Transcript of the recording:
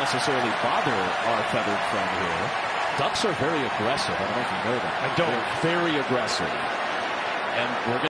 necessarily bother our feathered friend here. Ducks are very aggressive. I don't know if you know that. I don't. They're very aggressive. And we're going